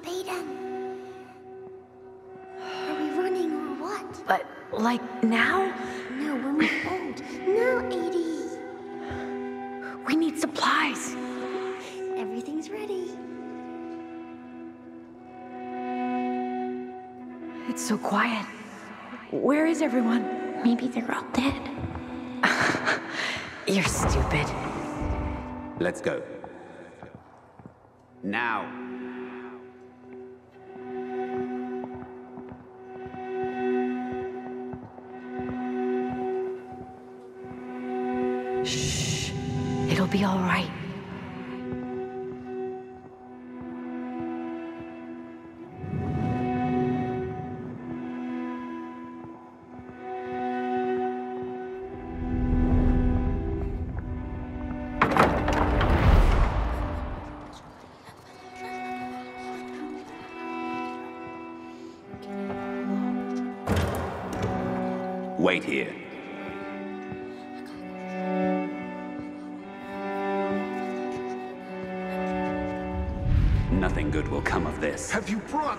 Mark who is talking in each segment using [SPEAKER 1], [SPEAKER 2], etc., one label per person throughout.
[SPEAKER 1] Aiden. Are we running or what?
[SPEAKER 2] But, like, now?
[SPEAKER 1] No, when we're old. No, Edie.
[SPEAKER 2] We need supplies.
[SPEAKER 1] Everything's ready.
[SPEAKER 2] It's so quiet. Where is everyone?
[SPEAKER 1] Maybe they're all dead.
[SPEAKER 2] You're stupid.
[SPEAKER 3] Let's go. Now.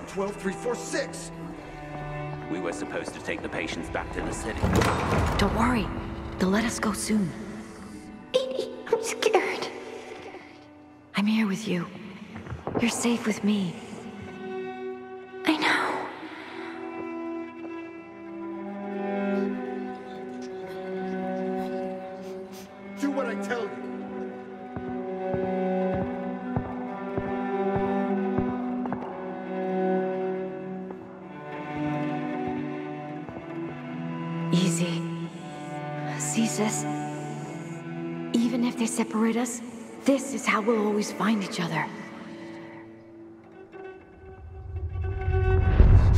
[SPEAKER 4] 12346?
[SPEAKER 3] We were supposed to take the patients back to the city.
[SPEAKER 2] Don't worry. They'll let us go soon.
[SPEAKER 1] Edie, I'm scared.
[SPEAKER 2] I'm here with you. You're safe with me. We'll always find each other.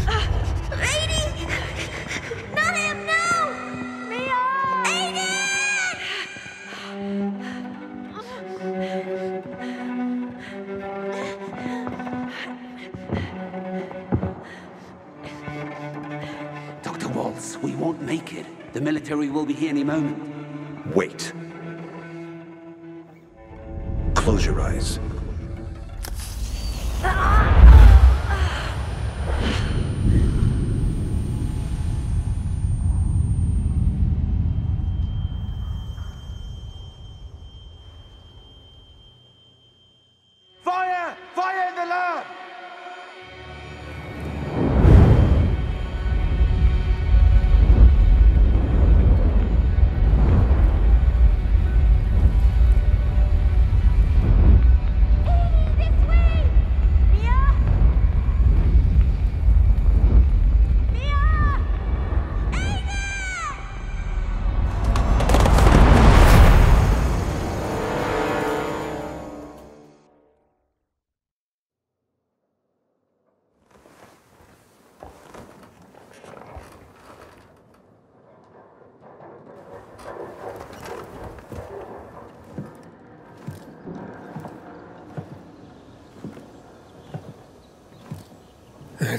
[SPEAKER 1] Ah, Edie! Not him, no! Mia! Aiden!
[SPEAKER 3] Dr. Waltz, we won't make it. The military will be here any moment.
[SPEAKER 4] Wait. Close your eyes.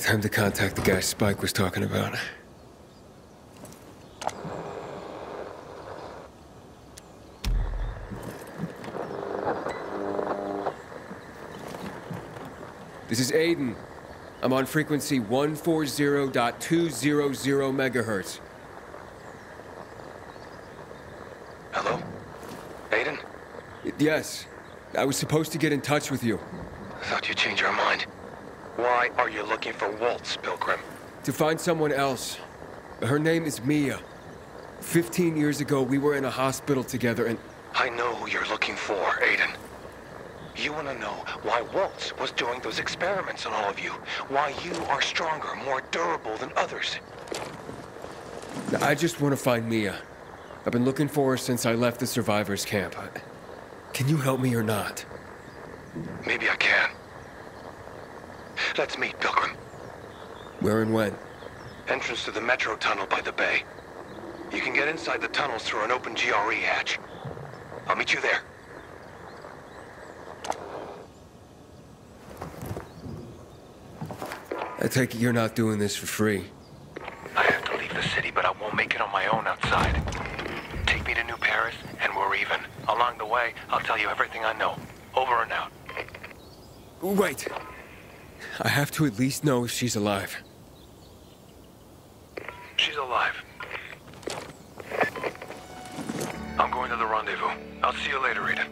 [SPEAKER 5] Time to contact the guy Spike was talking about. This is Aiden. I'm on frequency 140.200 megahertz.
[SPEAKER 6] Hello? Aiden?
[SPEAKER 5] Yes, I was supposed to get in touch with you.
[SPEAKER 6] I thought you changed your mind. Why are you looking for Waltz, Pilgrim?
[SPEAKER 5] To find someone else. Her name is Mia. Fifteen years ago, we were in a hospital together and...
[SPEAKER 6] I know who you're looking for, Aiden. You want to know why Waltz was doing those experiments on all of you. Why you are stronger, more durable than others.
[SPEAKER 5] I just want to find Mia. I've been looking for her since I left the survivors camp. Can you help me or not?
[SPEAKER 6] Maybe I can. Let's meet, Pilgrim.
[SPEAKER 5] Where and when?
[SPEAKER 6] Entrance to the metro tunnel by the bay. You can get inside the tunnels through an open GRE hatch. I'll meet you there.
[SPEAKER 5] I take it you're not doing this for free.
[SPEAKER 6] I have to leave the city, but I won't make it on my own outside. Take me to New Paris, and we're even. Along the way, I'll tell you everything I know. Over and out.
[SPEAKER 5] Wait. I have to at least know if she's alive.
[SPEAKER 6] She's alive. I'm going to the rendezvous. I'll see you later, Rita.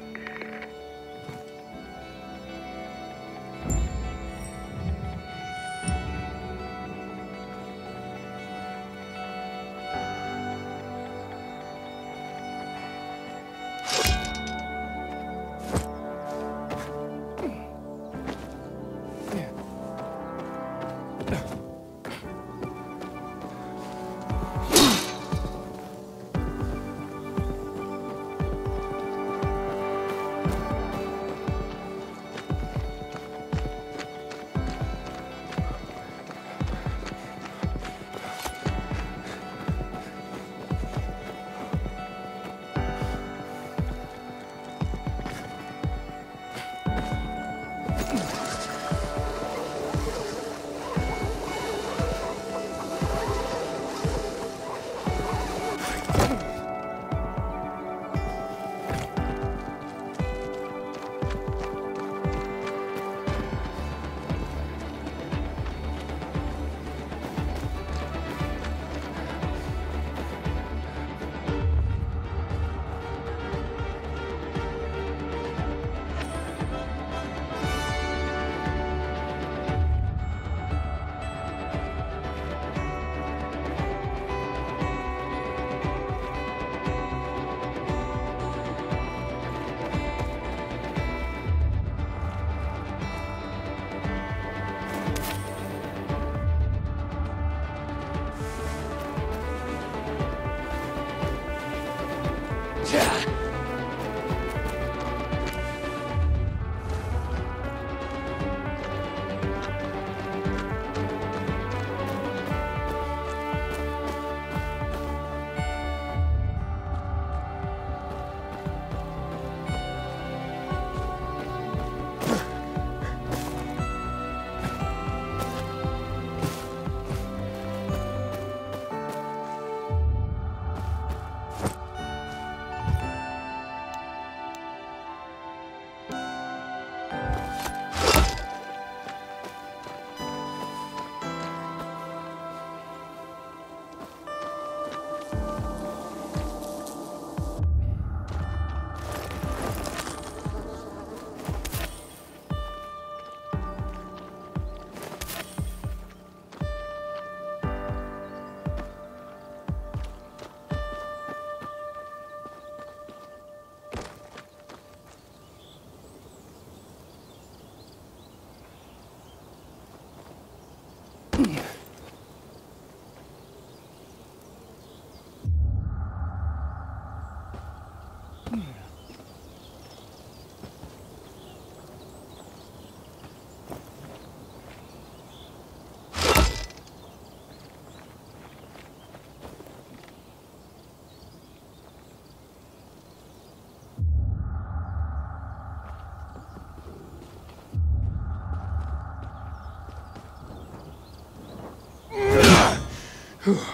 [SPEAKER 6] Whew.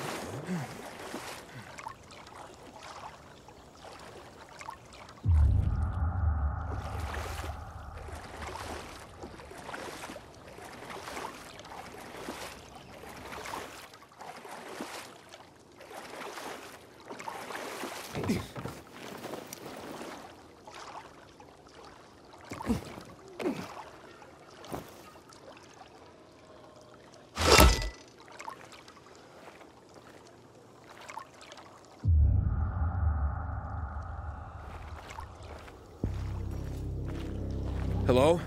[SPEAKER 5] Hello?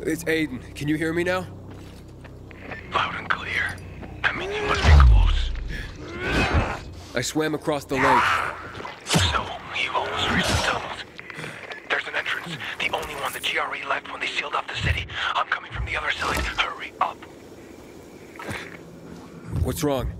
[SPEAKER 5] It's Aiden. Can you hear me now?
[SPEAKER 6] Loud and clear. That means you must be close.
[SPEAKER 5] I swam across the lake.
[SPEAKER 6] So, you almost reached the tunnels. There's an entrance, the only one the GRE left when they sealed off the city. I'm coming from the other side. Hurry up.
[SPEAKER 5] What's wrong?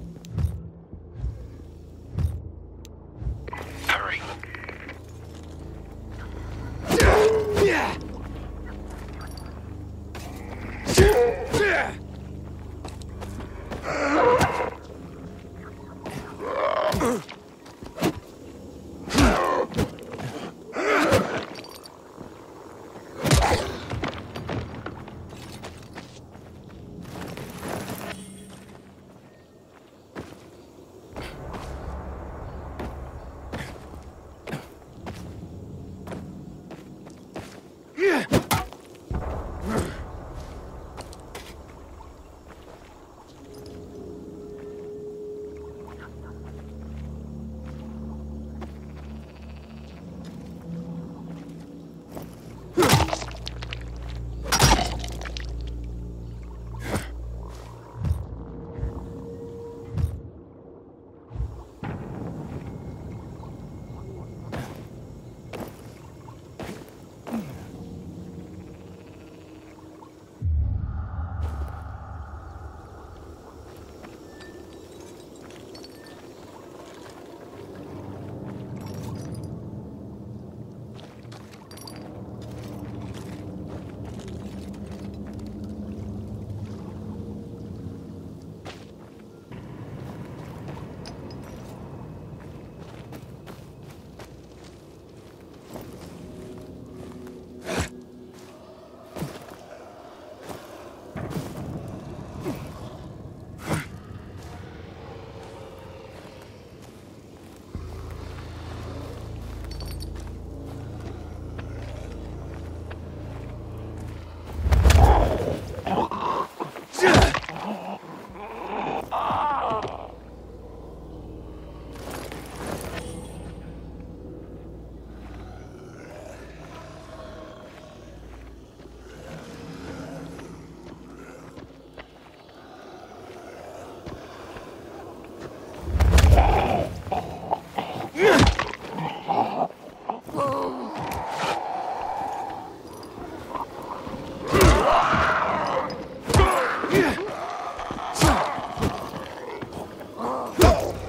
[SPEAKER 6] Go!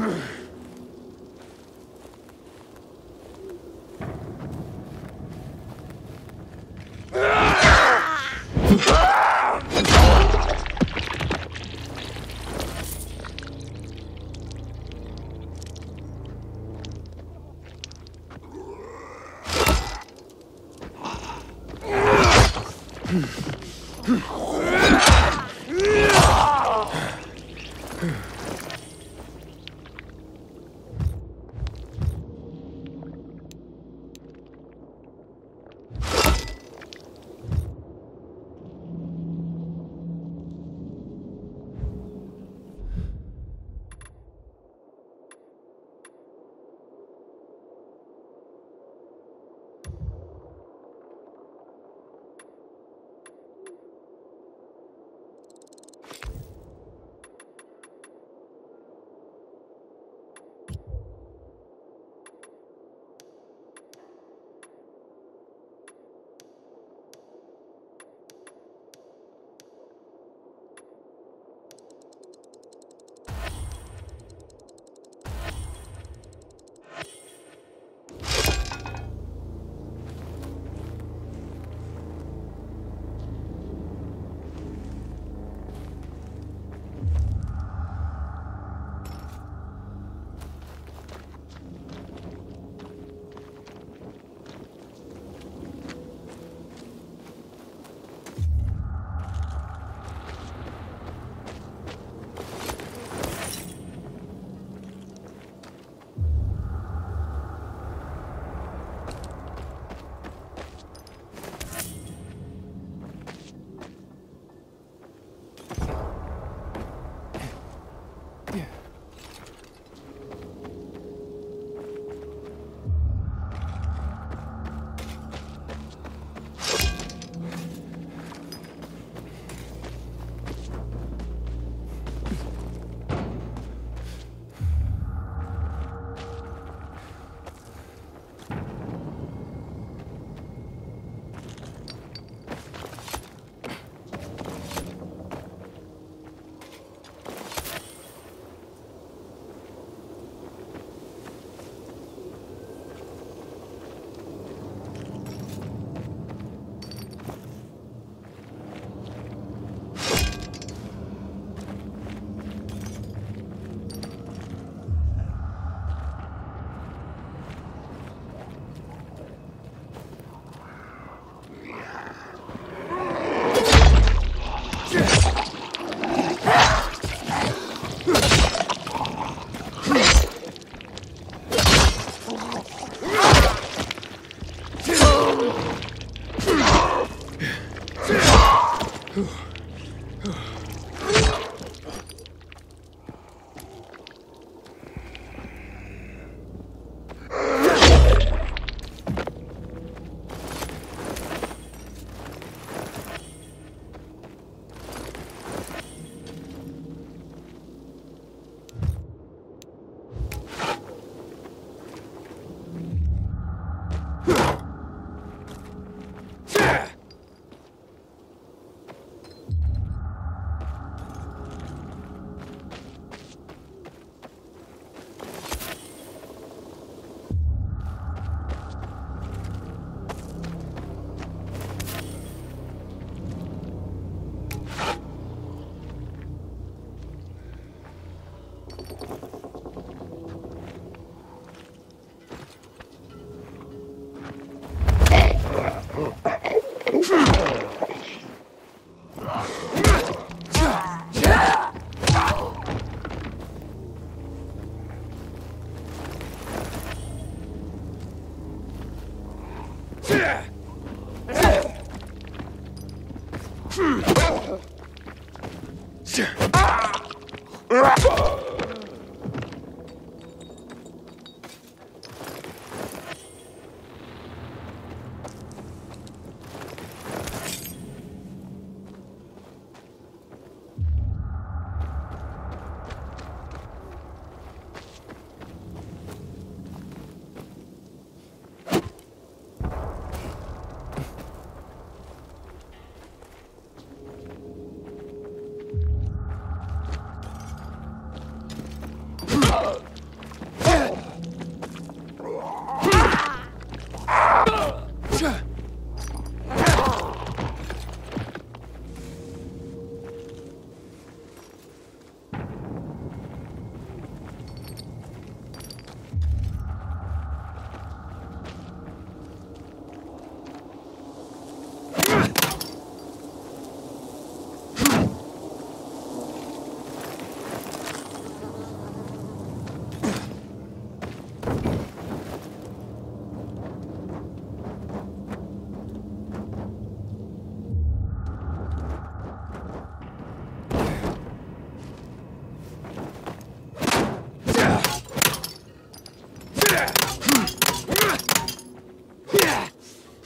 [SPEAKER 6] Grrrr.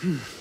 [SPEAKER 6] Hmm.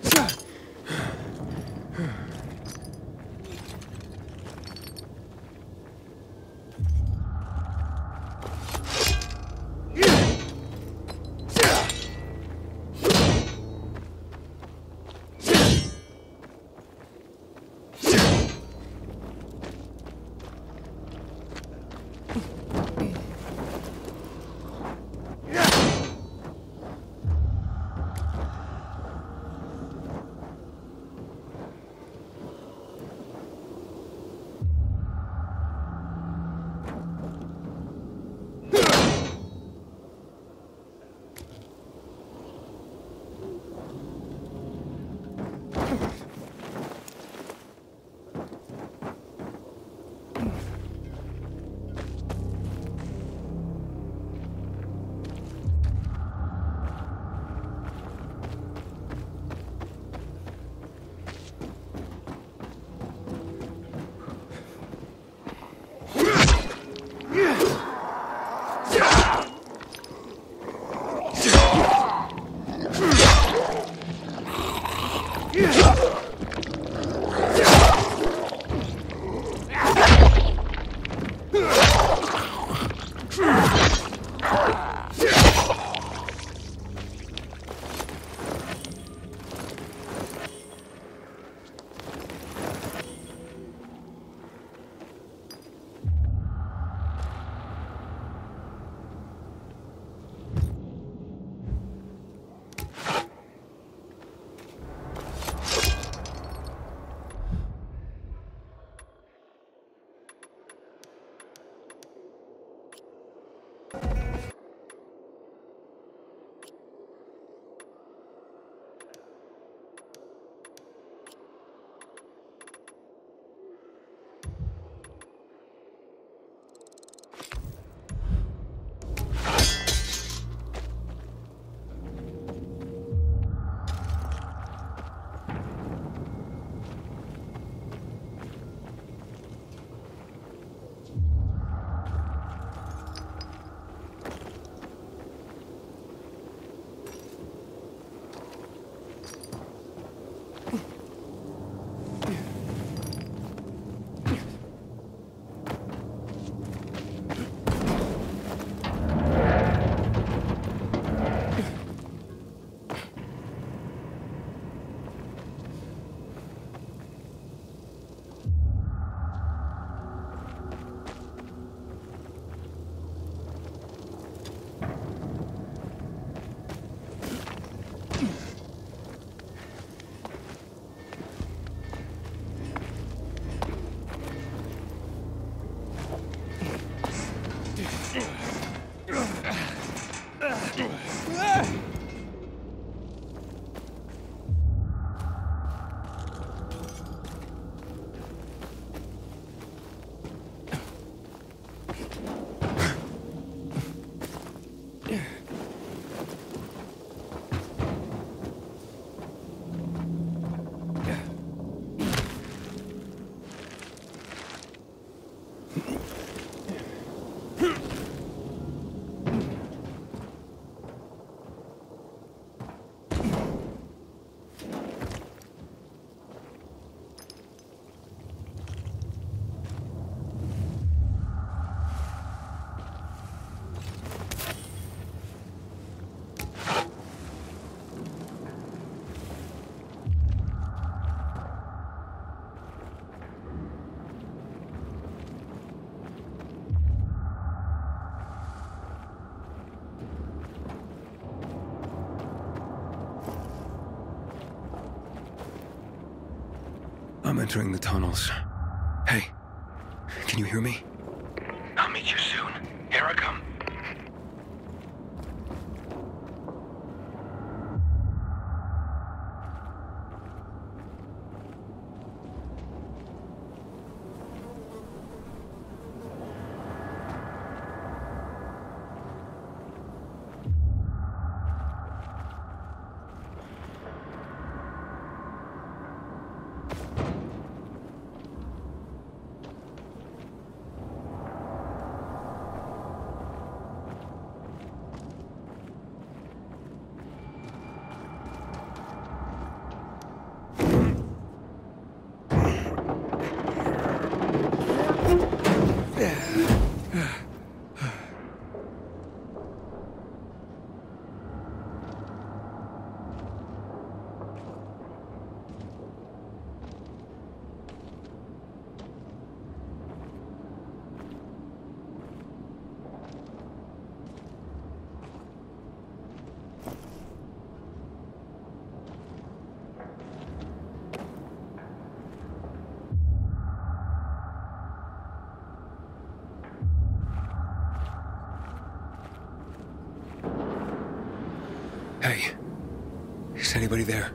[SPEAKER 5] I'm entering the tunnels. Hey, can you hear me? Anybody there?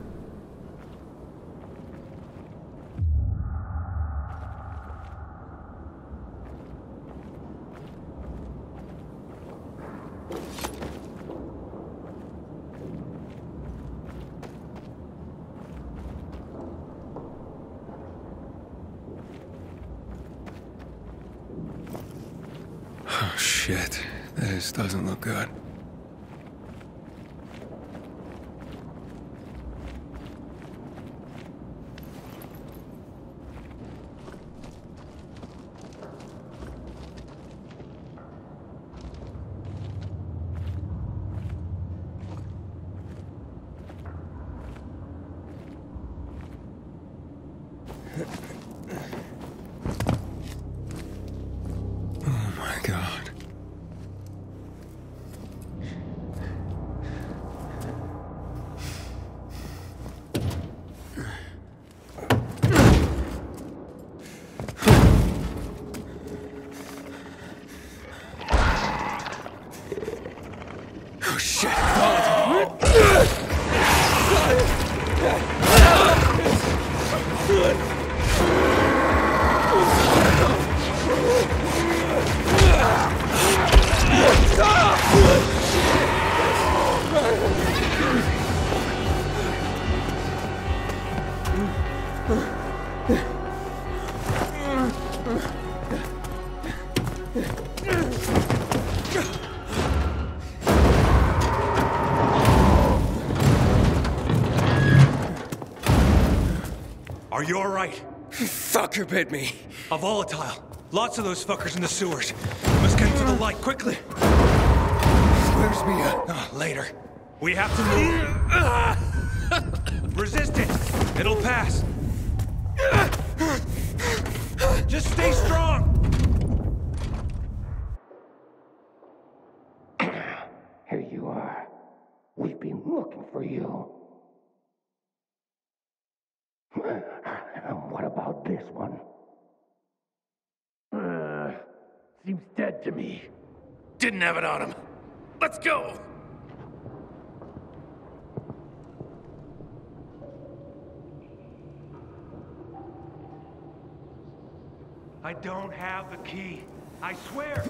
[SPEAKER 5] Oh, shit. This doesn't look good.
[SPEAKER 7] Are
[SPEAKER 5] Fucker bit me.
[SPEAKER 7] A volatile. Lots of those fuckers in the sewers. We must get to the light quickly.
[SPEAKER 5] Where's Mia?
[SPEAKER 7] Ah, later. We have to move. Resist it. It'll pass. Just stay strong.
[SPEAKER 8] Here you are. We've been looking for you. What about this one? Uh, seems dead to me.
[SPEAKER 7] Didn't have it on him. Let's go. I don't have the key. I swear.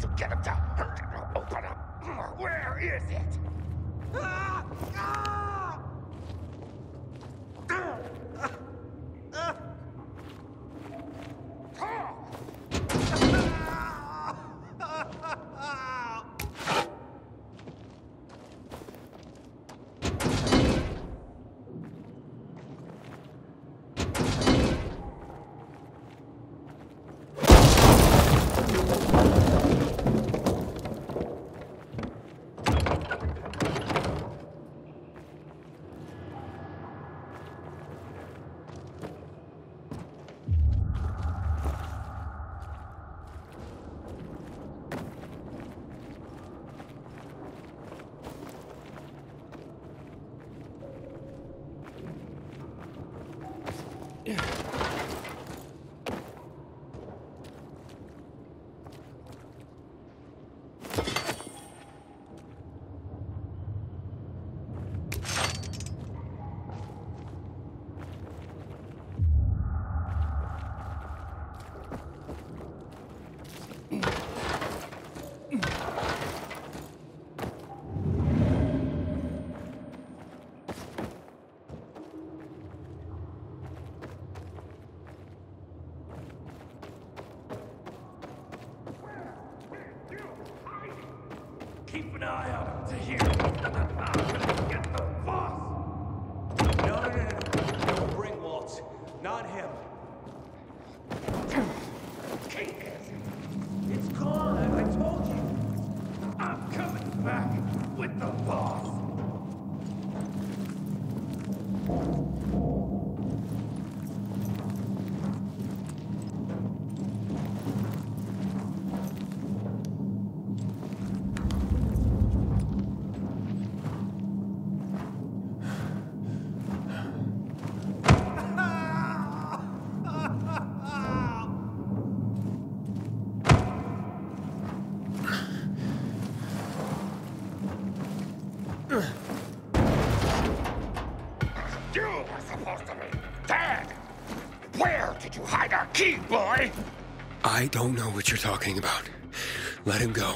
[SPEAKER 8] To get him to open up. Where is it?
[SPEAKER 7] Ah!
[SPEAKER 9] Boy?
[SPEAKER 8] I don't know what you're talking about. Let him go.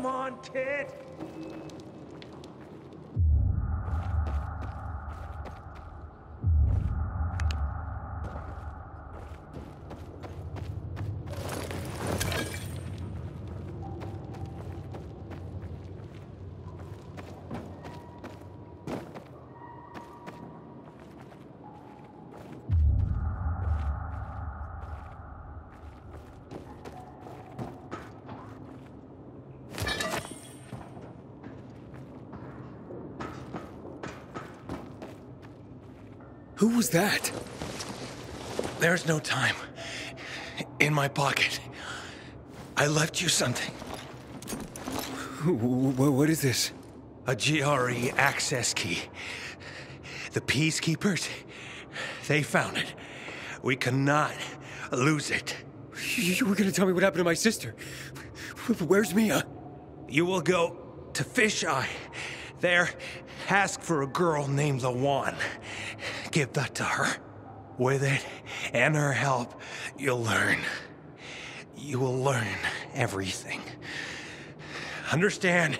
[SPEAKER 5] Come on, kid.
[SPEAKER 8] Who was that?
[SPEAKER 7] There's no time. In my pocket. I left you something.
[SPEAKER 8] Wh- wh- What is this?
[SPEAKER 7] A GRE access key. The Peacekeepers, they found it. We cannot lose it.
[SPEAKER 8] You you were gonna tell me what happened to my sister. Where's Mia?
[SPEAKER 7] You will go to Fisheye. There, ask for a girl named Lawan. Give that to her. With it and her help, you'll learn. You will learn everything. Understand?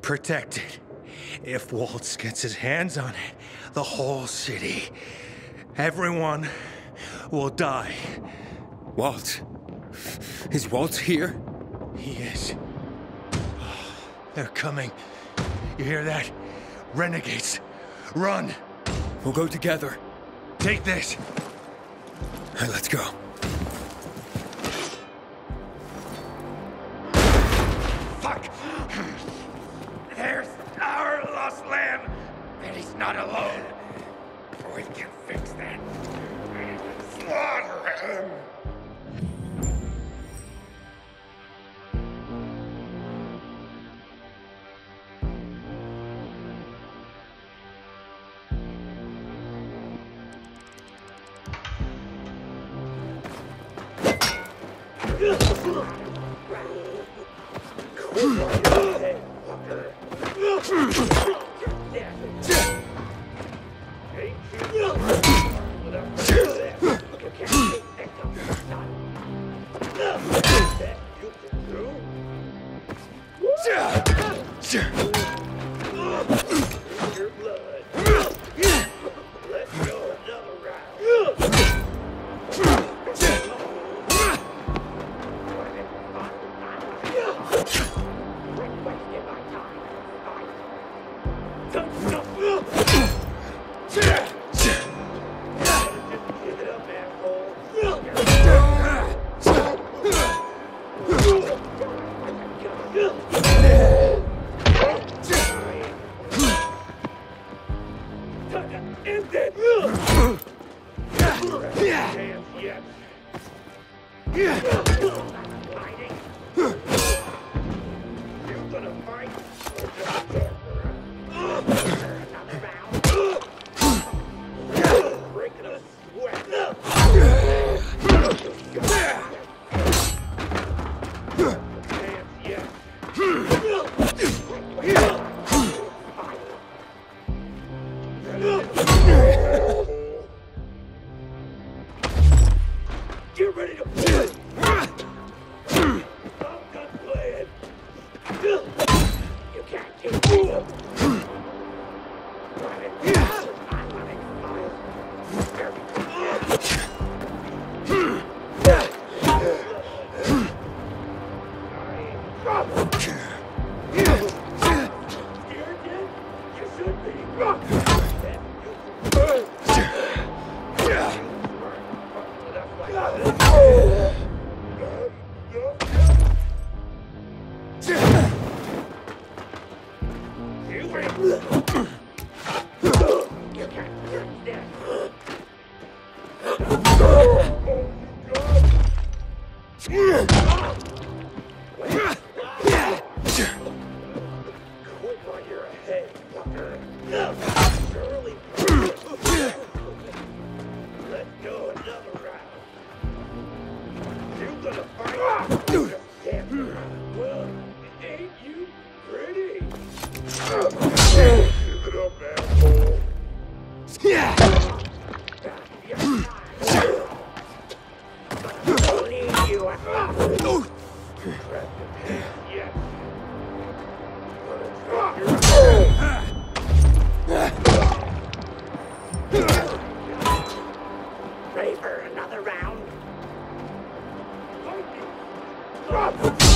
[SPEAKER 7] Protect it. If Waltz gets his hands on it, the whole city, everyone will die.
[SPEAKER 8] Walt. Is Walt here?
[SPEAKER 7] He is. They're coming. You hear that? Renegades. Run!
[SPEAKER 8] We'll go together.
[SPEAKER 7] Take this!
[SPEAKER 8] All right, let's go.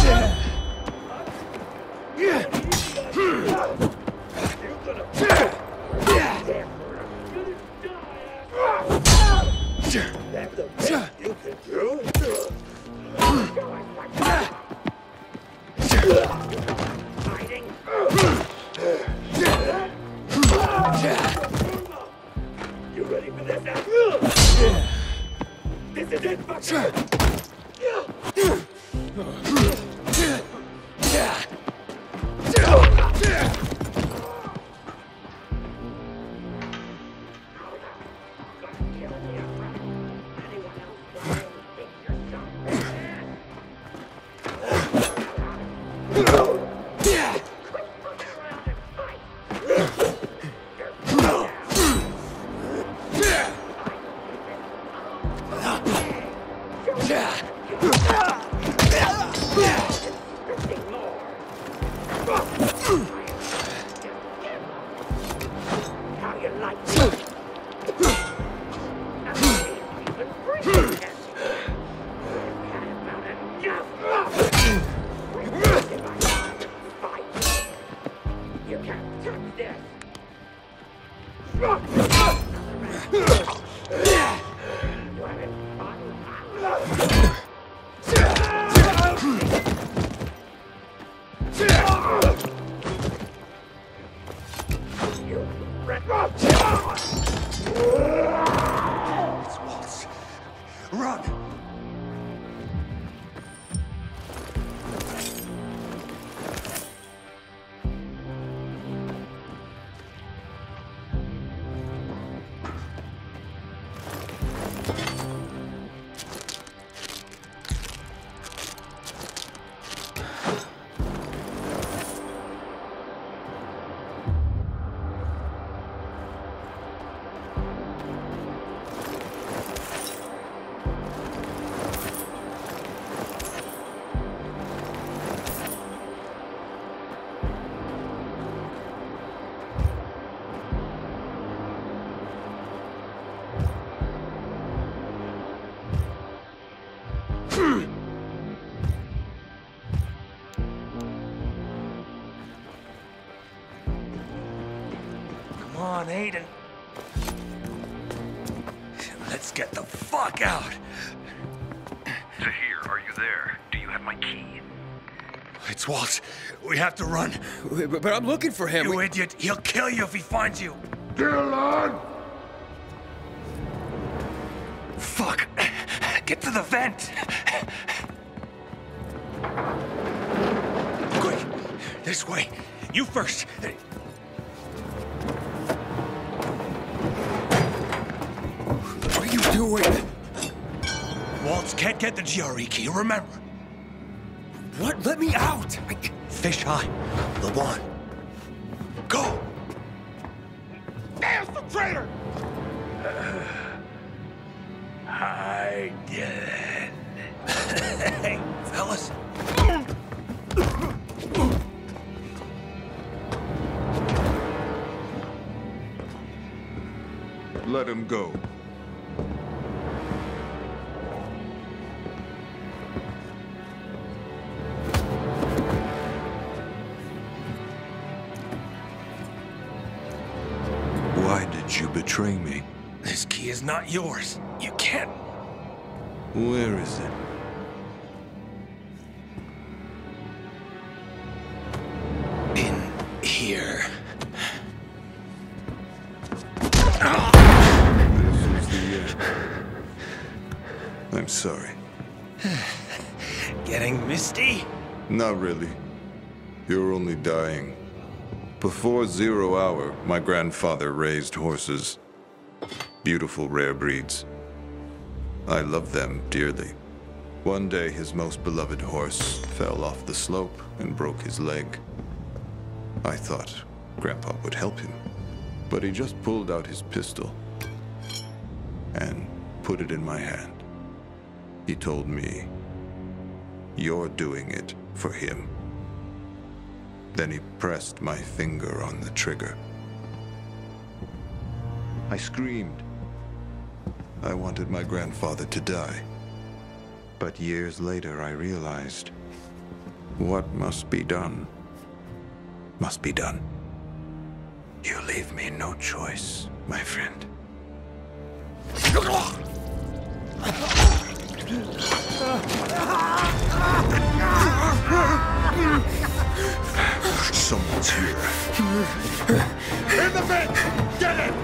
[SPEAKER 8] That's
[SPEAKER 7] Waltz, Walt. We have to run.
[SPEAKER 5] But, but I'm looking for him.
[SPEAKER 7] You
[SPEAKER 5] we...
[SPEAKER 7] idiot. He'll kill you if he finds you.
[SPEAKER 10] Dylan!
[SPEAKER 7] Fuck. Get to the vent. Quick. This way. You first.
[SPEAKER 11] What are you doing?
[SPEAKER 7] Waltz can't get the GRE key, remember.
[SPEAKER 11] I...
[SPEAKER 7] Fish Eye, the one.
[SPEAKER 4] Betray me?
[SPEAKER 7] This key is not yours. You can't.
[SPEAKER 4] Where is it?
[SPEAKER 7] In here.
[SPEAKER 4] This is the end. I'm sorry.
[SPEAKER 7] Getting misty?
[SPEAKER 4] Not really. You're only dying. Before zero hour, my grandfather raised horses. Beautiful rare breeds. I love them dearly. One day, his most beloved horse fell off the slope and broke his leg. I thought Grandpa would help him, but he just pulled out his pistol and put it in my hand. He told me, You're doing it for him. Then he pressed my finger on the trigger. I screamed. I wanted my grandfather to die. But years later, I realized what must be done must be done. You leave me no choice, my friend. Someone's here.
[SPEAKER 5] In the vent! Get it!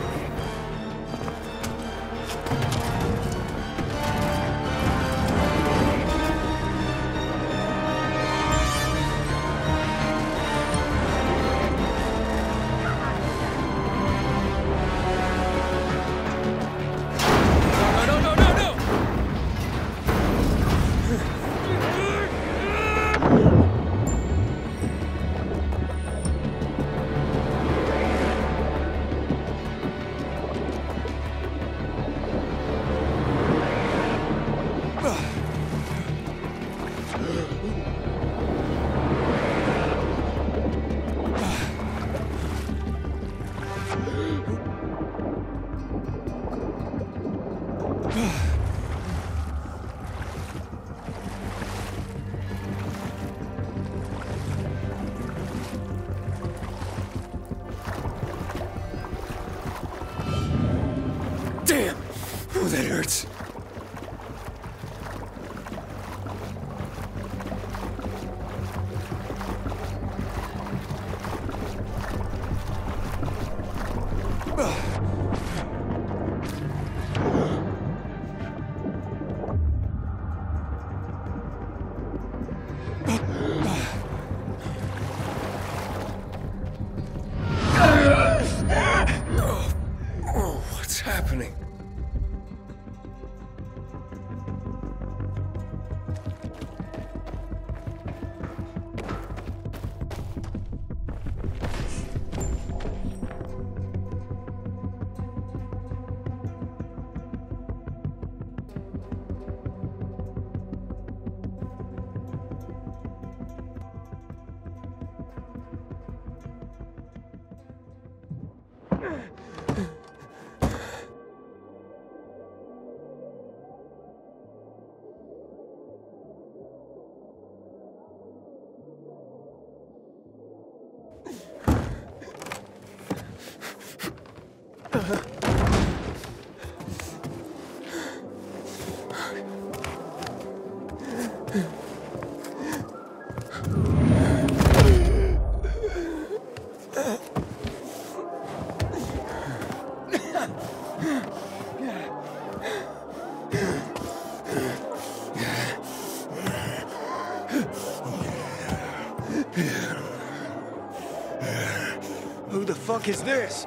[SPEAKER 12] Fuck is this?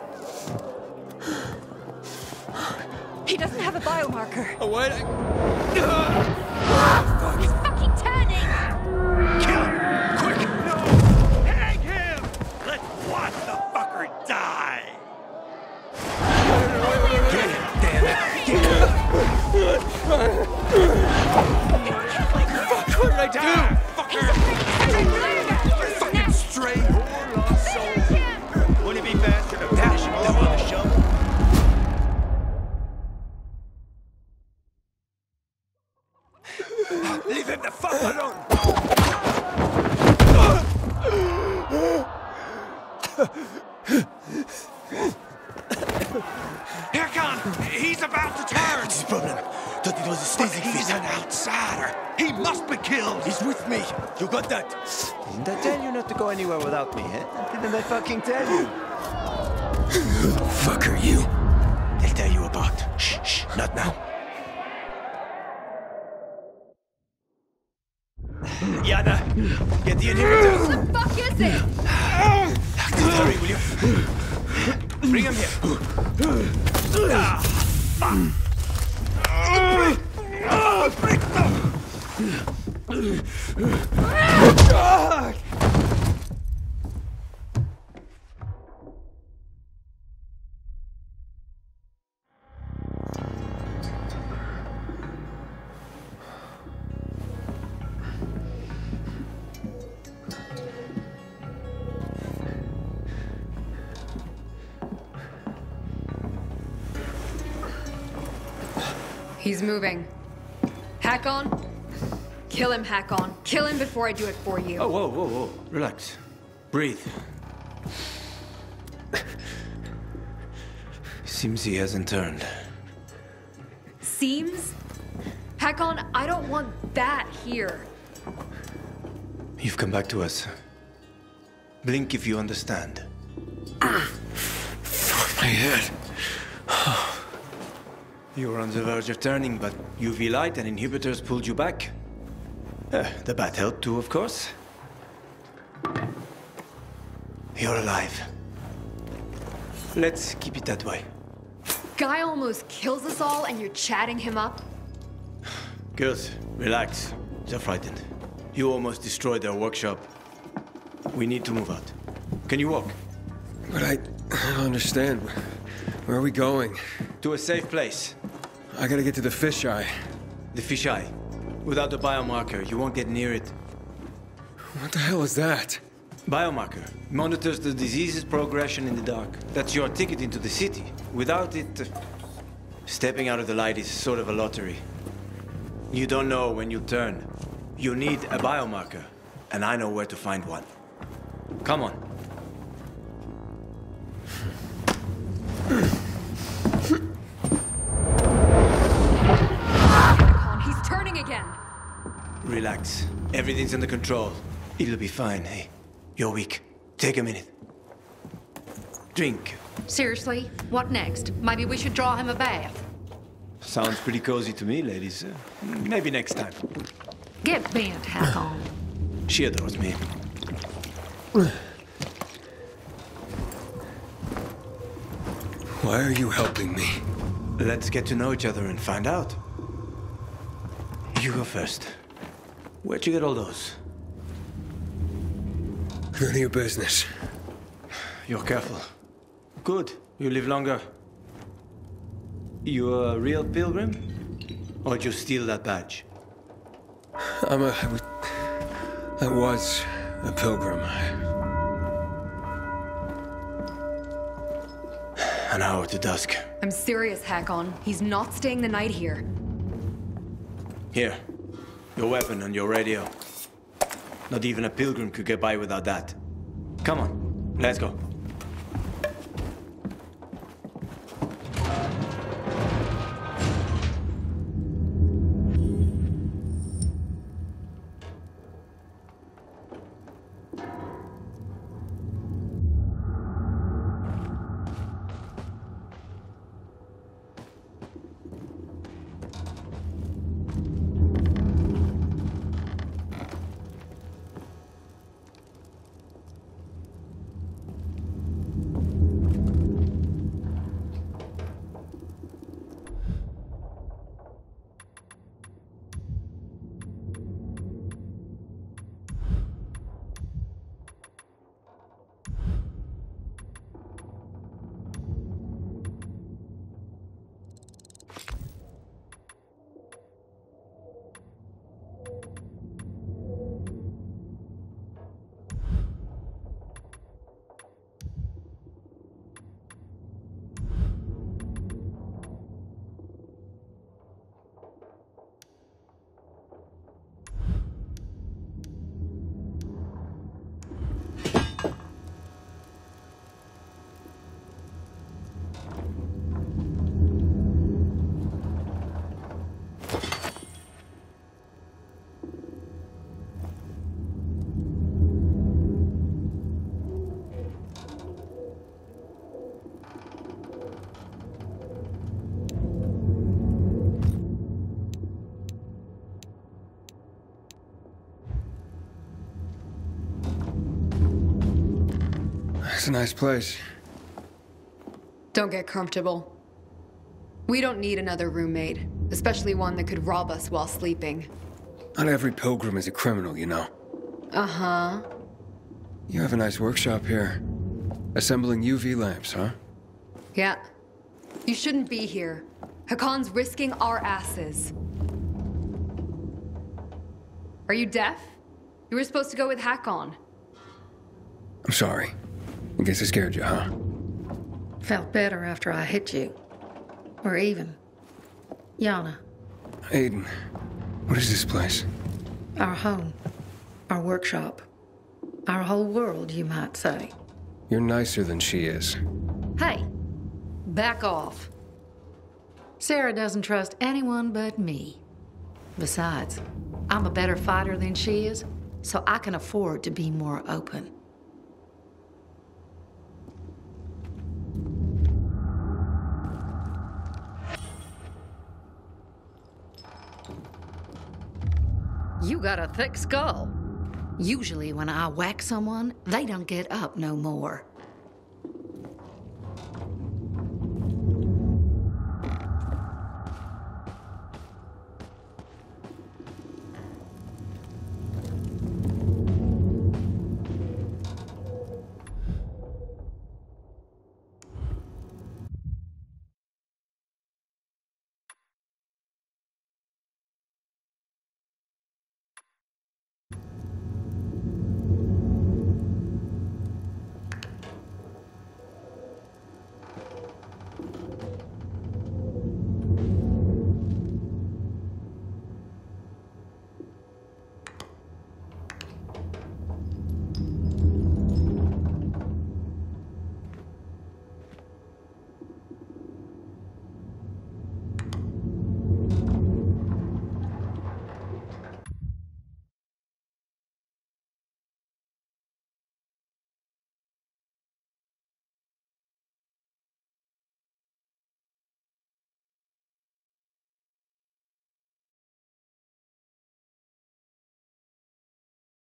[SPEAKER 13] He doesn't have a biomarker.
[SPEAKER 5] Oh, what?
[SPEAKER 7] He's
[SPEAKER 12] hurry, will you? Bring him here. Ah, fuck.
[SPEAKER 13] He's moving. Hakon. Kill him, Hakon. Kill him before I do it for you.
[SPEAKER 14] Oh, whoa, whoa, whoa. Relax. Breathe. Seems he hasn't turned.
[SPEAKER 13] Seems? Hakon, I don't want that here.
[SPEAKER 14] You've come back to us. Blink if you understand. Ah.
[SPEAKER 15] My head. Oh.
[SPEAKER 14] You were on the verge of turning, but UV light and inhibitors pulled you back. Uh, the bat helped too, of course. You're alive. Let's keep it that way.
[SPEAKER 13] Guy almost kills us all and you're chatting him up?
[SPEAKER 14] Good. Relax. They're frightened. You almost destroyed their workshop. We need to move out. Can you walk?
[SPEAKER 5] But I, I don't understand. Where are we going?
[SPEAKER 14] To a safe place.
[SPEAKER 5] I gotta get to the fisheye.
[SPEAKER 14] The fisheye. Without the biomarker, you won't get near it.
[SPEAKER 5] What the hell is that?
[SPEAKER 14] Biomarker monitors the disease's progression in the dark. That's your ticket into the city. Without it, uh, stepping out of the light is sort of a lottery. You don't know when you turn. You need a biomarker, and I know where to find one. Come on. Relax. Everything's under control. It'll be fine, hey? You're weak. Take a minute. Drink.
[SPEAKER 16] Seriously, what next? Maybe we should draw him a bath.
[SPEAKER 14] Sounds pretty cozy to me, ladies. Uh, maybe next time.
[SPEAKER 16] Get bent, Hakon.
[SPEAKER 14] She adores me.
[SPEAKER 5] Why are you helping me?
[SPEAKER 14] Let's get to know each other and find out. You go first. Where'd you get all those?
[SPEAKER 5] None of your business.
[SPEAKER 14] You're careful. Good. You live longer. You're a real pilgrim? Or did you steal that badge?
[SPEAKER 5] I'm a. I was, I was a pilgrim.
[SPEAKER 14] An hour to dusk.
[SPEAKER 13] I'm serious, Hakon. He's not staying the night here.
[SPEAKER 14] Here. Your weapon and your radio. Not even a pilgrim could get by without that. Come on, let's go.
[SPEAKER 5] It's a nice place.
[SPEAKER 13] Don't get comfortable. We don't need another roommate, especially one that could rob us while sleeping.
[SPEAKER 5] Not every pilgrim is a criminal, you know.
[SPEAKER 13] Uh huh.
[SPEAKER 5] You have a nice workshop here. Assembling UV lamps, huh?
[SPEAKER 13] Yeah. You shouldn't be here. Hakon's risking our asses. Are you deaf? You were supposed to go with Hakon.
[SPEAKER 5] I'm sorry. I guess I scared you, huh?
[SPEAKER 16] Felt better after I hit you. We're even. Yana,
[SPEAKER 5] Aiden, what is this place?
[SPEAKER 16] our home, our workshop, our whole world, you might say.
[SPEAKER 5] You're nicer than she is.
[SPEAKER 13] Hey, back off.
[SPEAKER 16] Sarah doesn't trust anyone but me. Besides, I'm a better fighter than she is, so I can afford to be more open. Got a thick skull. Usually, when I whack someone, they don't get up no more.